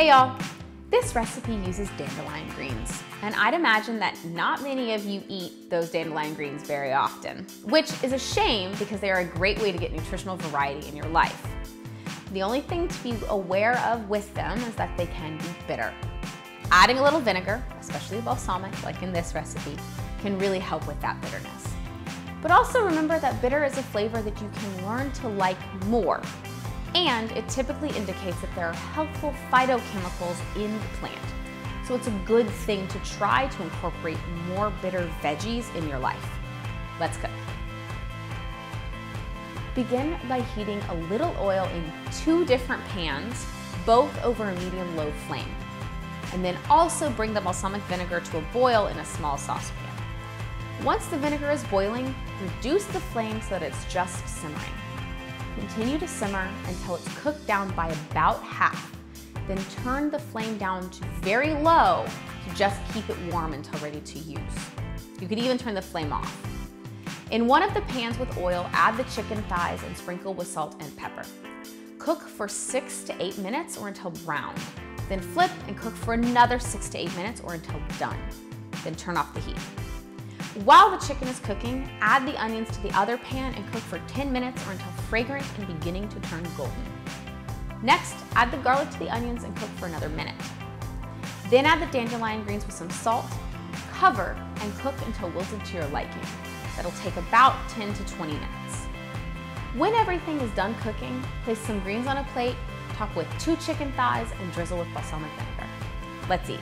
Hey y'all, this recipe uses dandelion greens, and I'd imagine that not many of you eat those dandelion greens very often, which is a shame because they are a great way to get nutritional variety in your life. The only thing to be aware of with them is that they can be bitter. Adding a little vinegar, especially balsamic like in this recipe, can really help with that bitterness. But also remember that bitter is a flavor that you can learn to like more and it typically indicates that there are helpful phytochemicals in the plant. So it's a good thing to try to incorporate more bitter veggies in your life. Let's cook. Begin by heating a little oil in two different pans, both over a medium-low flame. And then also bring the balsamic vinegar to a boil in a small saucepan. Once the vinegar is boiling, reduce the flame so that it's just simmering. Continue to simmer until it's cooked down by about half. Then turn the flame down to very low to just keep it warm until ready to use. You could even turn the flame off. In one of the pans with oil, add the chicken thighs and sprinkle with salt and pepper. Cook for six to eight minutes or until brown. Then flip and cook for another six to eight minutes or until done. Then turn off the heat. While the chicken is cooking, add the onions to the other pan and cook for 10 minutes or until fragrant and beginning to turn golden. Next, add the garlic to the onions and cook for another minute. Then add the dandelion greens with some salt, cover, and cook until wilted to your liking. That'll take about 10 to 20 minutes. When everything is done cooking, place some greens on a plate, top with two chicken thighs, and drizzle with balsamic vinegar. Let's eat.